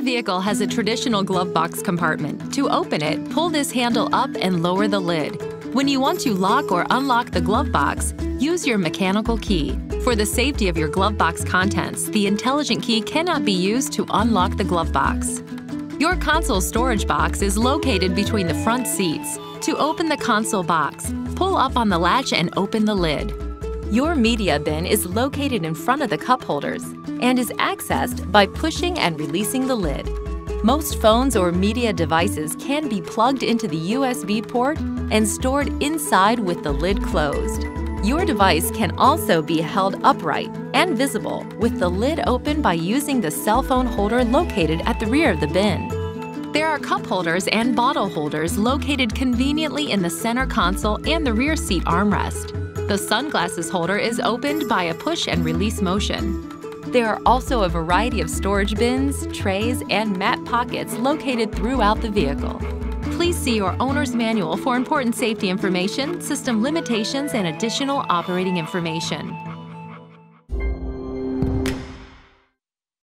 vehicle has a traditional glove box compartment. To open it, pull this handle up and lower the lid. When you want to lock or unlock the glove box, use your mechanical key. For the safety of your glove box contents, the intelligent key cannot be used to unlock the glove box. Your console storage box is located between the front seats. To open the console box, pull up on the latch and open the lid. Your media bin is located in front of the cup holders and is accessed by pushing and releasing the lid. Most phones or media devices can be plugged into the USB port and stored inside with the lid closed. Your device can also be held upright and visible with the lid open by using the cell phone holder located at the rear of the bin. There are cup holders and bottle holders located conveniently in the center console and the rear seat armrest. The sunglasses holder is opened by a push and release motion. There are also a variety of storage bins, trays, and map pockets located throughout the vehicle. Please see your owner's manual for important safety information, system limitations, and additional operating information.